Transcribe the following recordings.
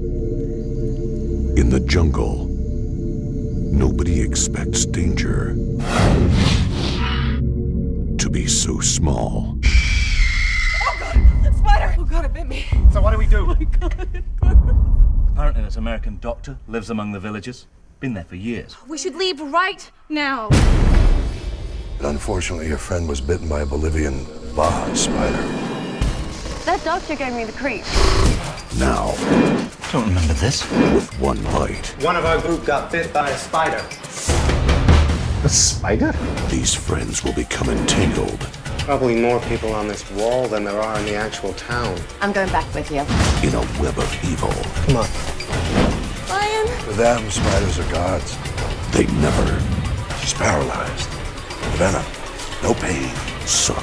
In the jungle, nobody expects danger to be so small. Oh god! Spider! Oh god, it bit me. So what do we do? Oh my god. Apparently, this American doctor lives among the villagers. Been there for years. We should leave right now. But unfortunately, your friend was bitten by a Bolivian Baja spider. That doctor gave me the creep. Now, Don't remember this. with one bite, One of our group got bit by a spider. A spider? these friends will become entangled Probably more people on this wall than there are in the actual town. I'm going back with you. in a web of evil. Come on. Lion! For them, spiders are gods. They never She's paralyzed. Venom. No pain. saw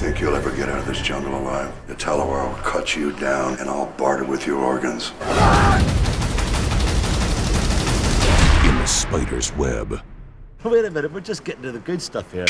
think you'll ever get out of this jungle alive? The Talawar will cut you down and I'll barter with your organs. In the spider's web. Wait a minute, we're just getting to the good stuff here.